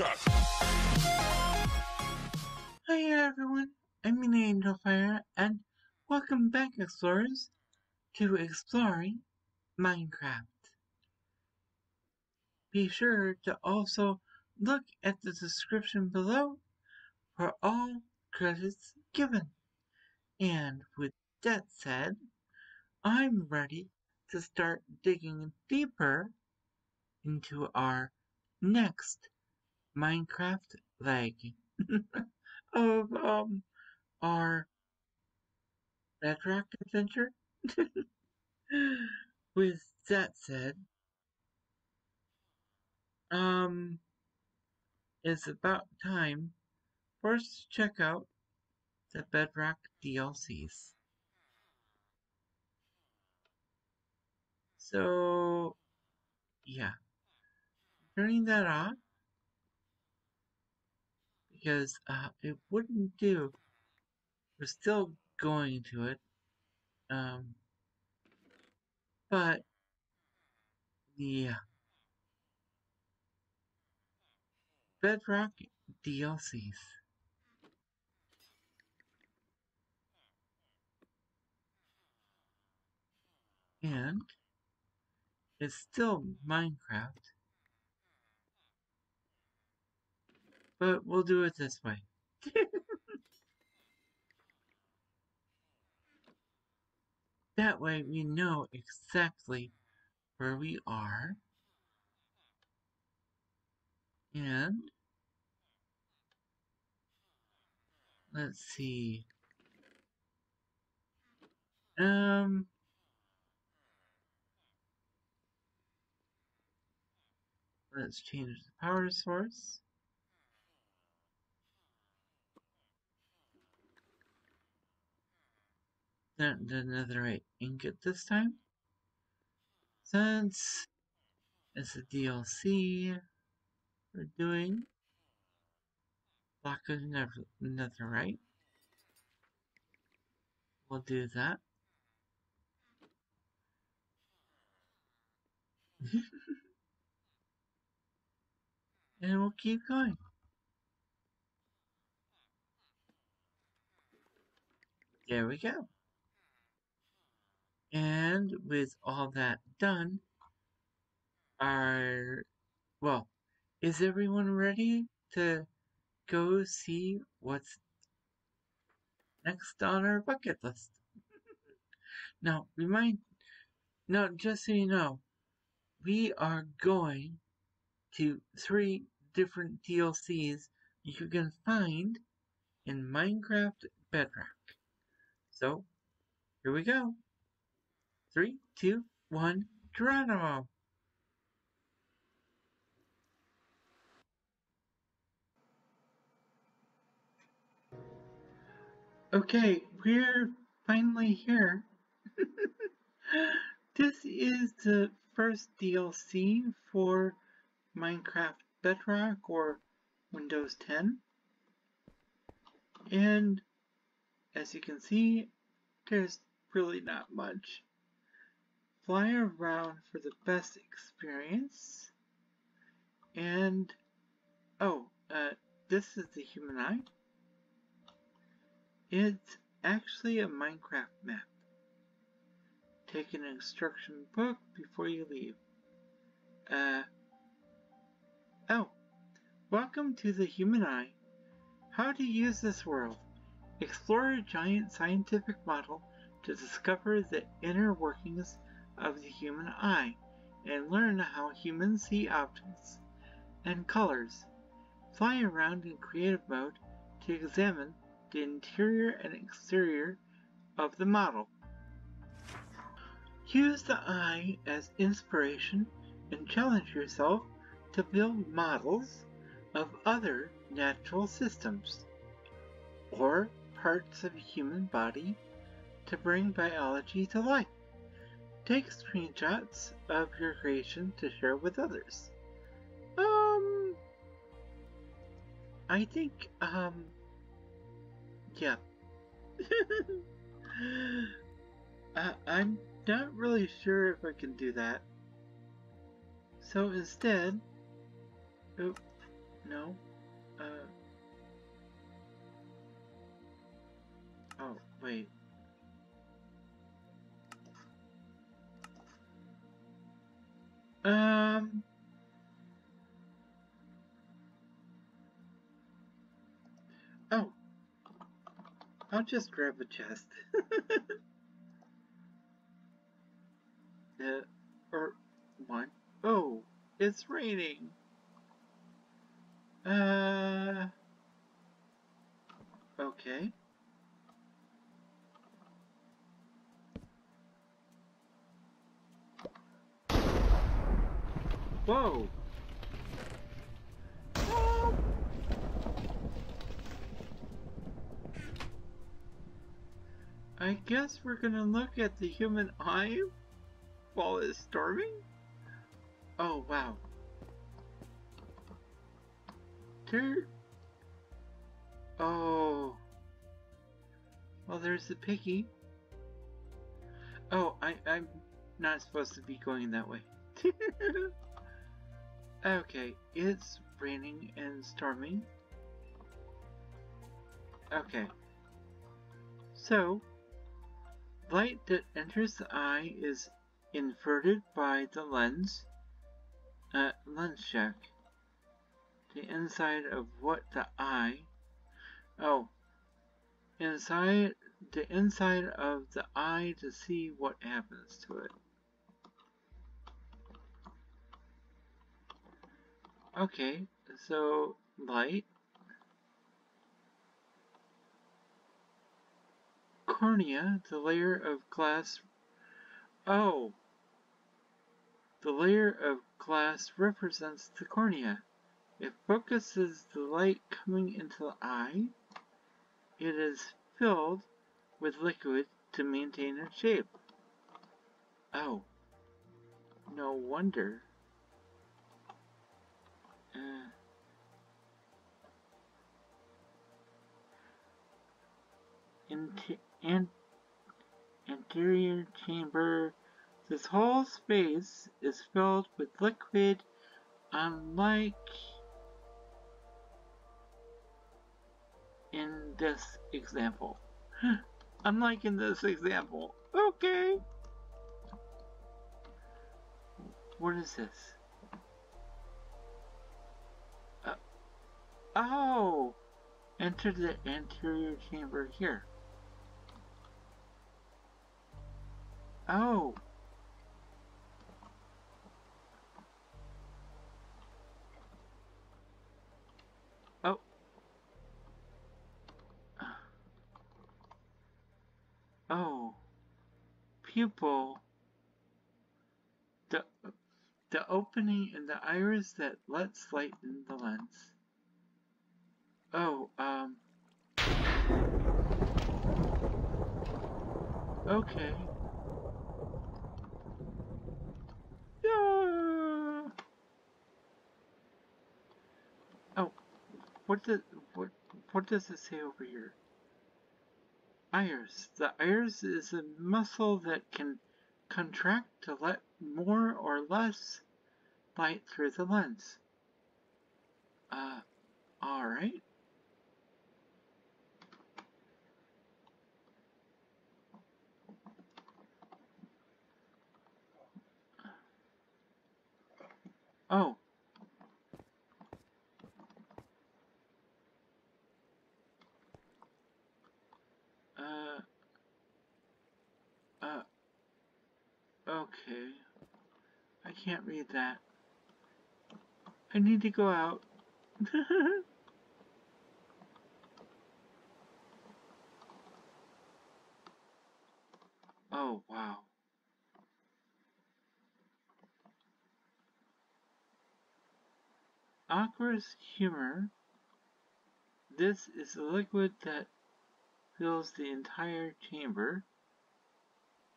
cut. Hi everyone, I'm Angelfire, and welcome back, explorers, to Exploring Minecraft. Be sure to also look at the description below for all credits given. And with that said, I'm ready to start digging deeper into our next Minecraft leg of um our Bedrock adventure. With that said, um, it's about time for us to check out the Bedrock DLCs. So, yeah, turning that off because uh, it wouldn't do. We're still going to it, um, but yeah, Bedrock DLCs. And it's still Minecraft. But we'll do it this way. that way we know exactly where we are. And let's see. Um let's change the power source. Not the netherite ingot this time. Since it's a DLC we're doing block of nether netherite. We'll do that. and we'll keep going. There we go. And with all that done, are, well, is everyone ready to go see what's next on our bucket list? now, remind, now, just so you know, we are going to three different DLCs you can find in Minecraft Bedrock. So, here we go. Three, two, one, Geronimo! Okay, we're finally here. this is the first DLC for Minecraft Bedrock or Windows 10. And as you can see, there's really not much. Fly around for the best experience. And, oh, uh, this is the human eye. It's actually a Minecraft map. Take an instruction book before you leave. Uh, oh, welcome to the human eye. How to use this world. Explore a giant scientific model to discover the inner workings of the human eye and learn how humans see objects and colors. Fly around in creative mode to examine the interior and exterior of the model. Use the eye as inspiration and challenge yourself to build models of other natural systems or parts of a human body to bring biology to life. Take screenshots of your creation to share with others. Um, I think, um, yeah. I'm not really sure if I can do that. So instead, oh, No. Uh. Oh, wait. Um. Oh. I'll just grab a chest. uh, or one. Oh, it's raining. Uh. Okay. Whoa! I guess we're gonna look at the human eye while it's storming? Oh, wow. There... Oh... Well, there's the piggy. Oh, I, I'm not supposed to be going that way. okay, it's raining and storming. Okay. So, light that enters the eye is inverted by the lens. Uh, lens check. The inside of what the eye. Oh, inside the inside of the eye to see what happens to it. Okay, so light. Cornea, the layer of glass. Oh, the layer of glass represents the cornea. It focuses the light coming into the eye. It is filled with liquid to maintain its shape. Oh, no wonder. Uh, anterior chamber. This whole space is filled with liquid unlike in this example. unlike in this example. Okay. What is this? Oh! Enter the anterior chamber here. Oh! Oh. Oh. Pupil. The, the opening in the iris that lets light in the lens. Oh, um... Okay. Yeah. Oh, what does what what does it say over here? Iris. The iris is a muscle that can contract to let more or less light through the lens. Uh, alright. Oh. Uh. Uh. Okay. I can't read that. I need to go out. oh, wow. Aqueous humor. This is a liquid that fills the entire chamber.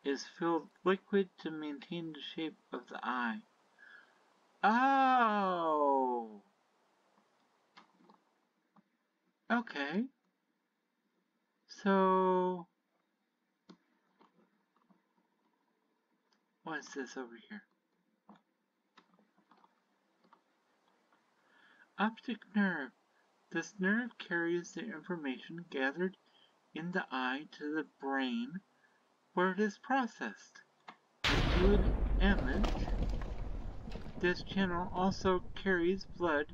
Is filled liquid to maintain the shape of the eye. Oh! Okay. So... What's this over here? Optic nerve. This nerve carries the information gathered in the eye to the brain where it is processed. The Fluid image. This channel also carries blood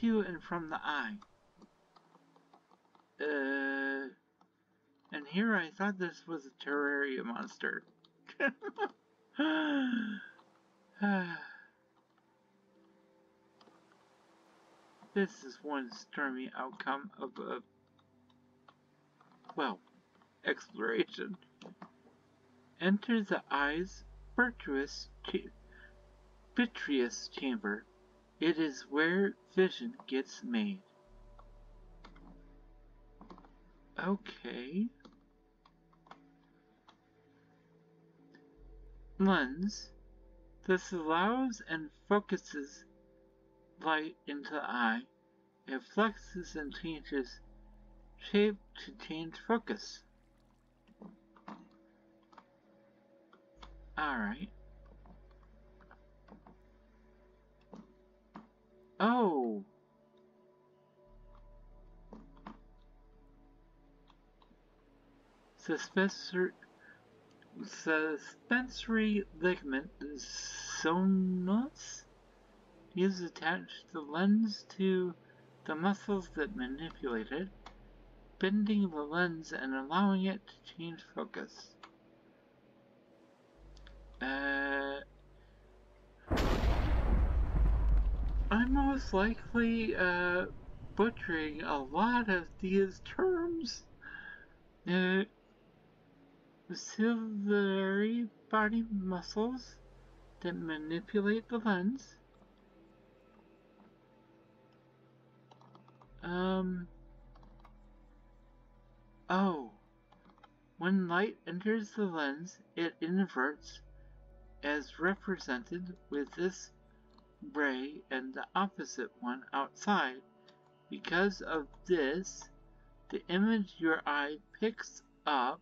to and from the eye. Uh, and here I thought this was a Terraria monster. this is one stormy outcome of a, well, exploration. Enter the eye's virtuous vitreous chamber. It is where vision gets made. Okay. Lens. This allows and focuses light into the eye. It flexes and changes shape to change focus. Alright. Oh! Suspensory, ligament sonus is attached the lens to the muscles that manipulate it, bending the lens and allowing it to change focus. Uh, I'm most likely uh, butchering a lot of these terms. Uh, body muscles that manipulate the lens. Um. Oh. When light enters the lens, it inverts as represented with this ray and the opposite one outside. Because of this, the image your eye picks up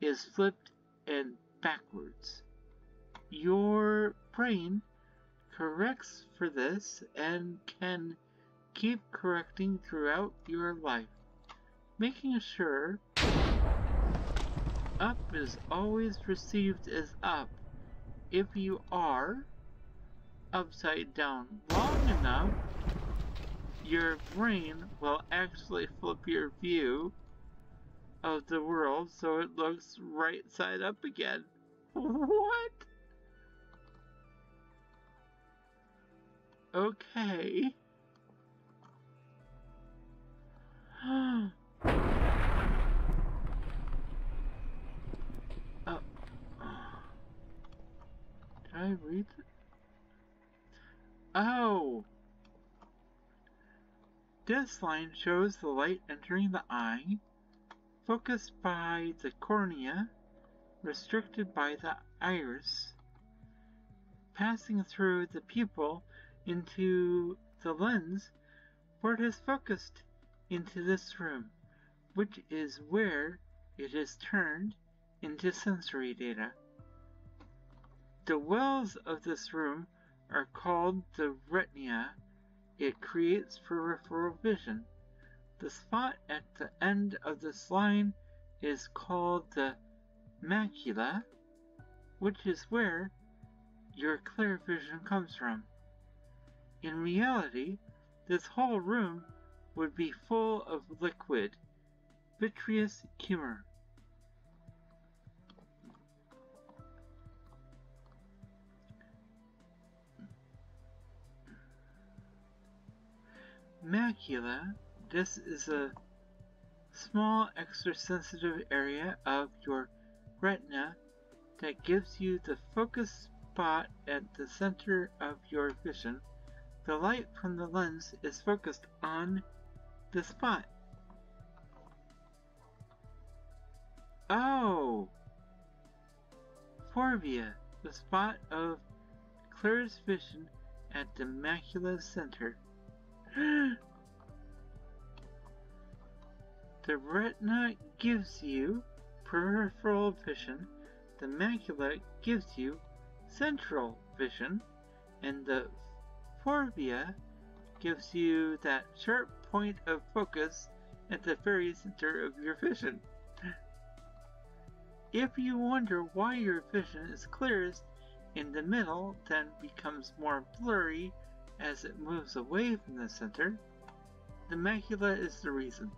is flipped and backwards. Your brain corrects for this and can keep correcting throughout your life, making sure up is always received as up if you are upside down long enough, your brain will actually flip your view of the world so it looks right side up again. What? Okay. This line shows the light entering the eye, focused by the cornea, restricted by the iris, passing through the pupil into the lens where it is focused into this room, which is where it is turned into sensory data. The wells of this room are called the retina it creates peripheral vision. The spot at the end of this line is called the macula, which is where your clear vision comes from. In reality, this whole room would be full of liquid, vitreous humor. Macula, this is a small extra-sensitive area of your retina that gives you the focus spot at the center of your vision. The light from the lens is focused on the spot. Oh! Fovea, the spot of clearest vision at the macula center. the retina gives you peripheral vision, the macula gives you central vision, and the fovea gives you that sharp point of focus at the very center of your vision. If you wonder why your vision is clearest in the middle, then becomes more blurry as it moves away from the center, the macula is the reason.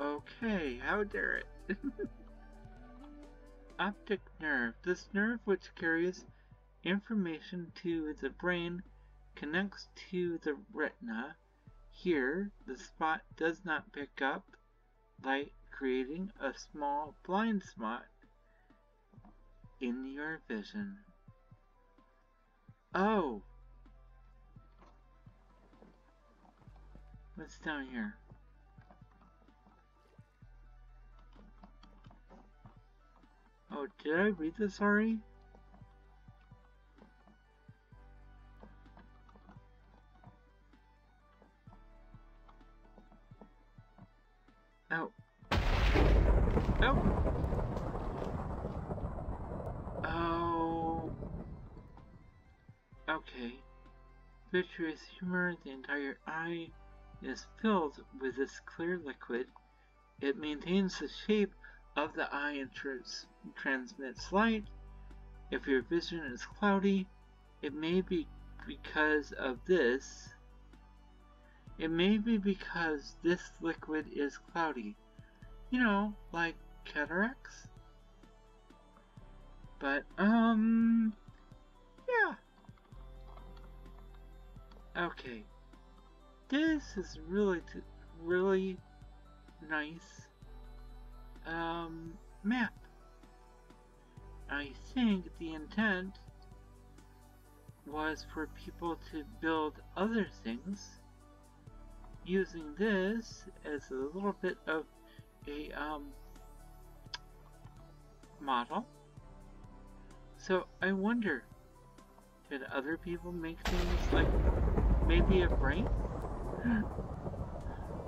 Okay, how dare it? Optic nerve. This nerve which carries information to the brain connects to the retina. Here, the spot does not pick up light, creating a small blind spot in your vision. Oh! What's down here? Oh, did I read this already? Oh. Oh! Oh. Okay. Vitreous humor, the entire eye is filled with this clear liquid. It maintains the shape of the eye and trans transmits light. If your vision is cloudy, it may be because of this. It may be because this liquid is cloudy. You know, like cataracts. But, um, yeah. Okay. This is really, really nice um, map. I think the intent was for people to build other things using this as a little bit of a um, model. So I wonder, did other people make things like maybe a brain?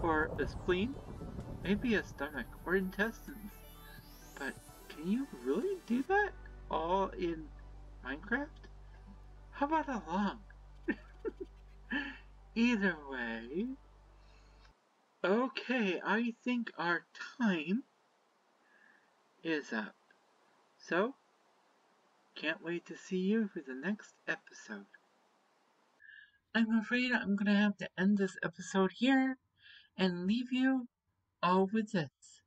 Or a spleen? Maybe a stomach or intestines. But can you really do that all in Minecraft? How about a lung? Either way. Okay, I think our time is up. So, can't wait to see you for the next episode. I'm afraid I'm going to have to end this episode here and leave you all with this.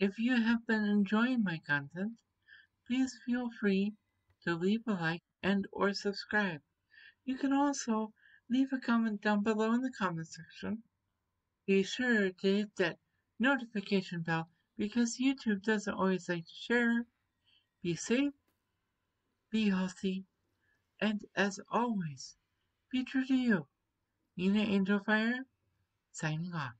If you have been enjoying my content, please feel free to leave a like and or subscribe. You can also leave a comment down below in the comment section. Be sure to hit that notification bell because YouTube doesn't always like to share. Be safe, be healthy, and as always, picture to you. Mena Angelfire, signing off.